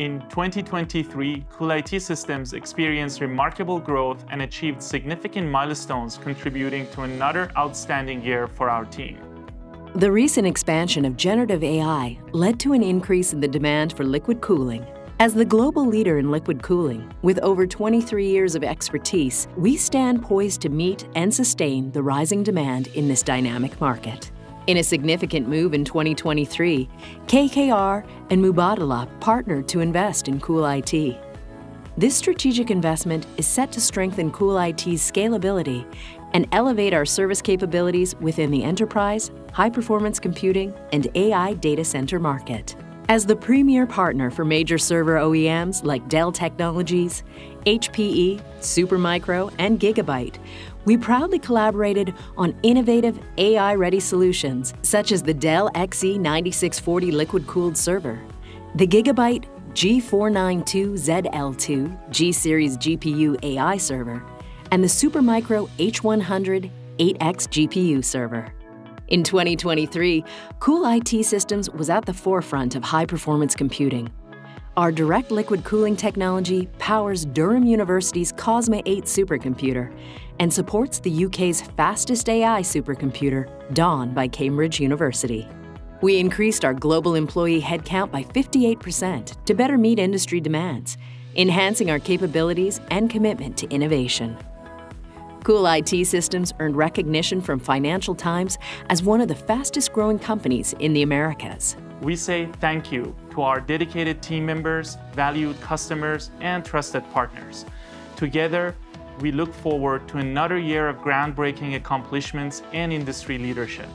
In 2023, CoolIT Systems experienced remarkable growth and achieved significant milestones, contributing to another outstanding year for our team. The recent expansion of generative AI led to an increase in the demand for liquid cooling. As the global leader in liquid cooling, with over 23 years of expertise, we stand poised to meet and sustain the rising demand in this dynamic market. In a significant move in 2023, KKR and Mubadala partnered to invest in CoolIT. This strategic investment is set to strengthen CoolIT's scalability and elevate our service capabilities within the enterprise, high-performance computing, and AI data center market. As the premier partner for major server OEMs like Dell Technologies, HPE, Supermicro, and Gigabyte, we proudly collaborated on innovative AI-ready solutions such as the Dell XE9640 liquid-cooled server, the Gigabyte G492ZL2 G-Series GPU AI server, and the Supermicro H100 8X GPU server. In 2023, CoolIT Systems was at the forefront of high-performance computing. Our direct liquid cooling technology powers Durham University's COSMA 8 supercomputer and supports the UK's fastest AI supercomputer, Dawn by Cambridge University. We increased our global employee headcount by 58% to better meet industry demands, enhancing our capabilities and commitment to innovation. CoolIT Systems earned recognition from Financial Times as one of the fastest growing companies in the Americas. We say thank you to our dedicated team members, valued customers, and trusted partners. Together, we look forward to another year of groundbreaking accomplishments and industry leadership.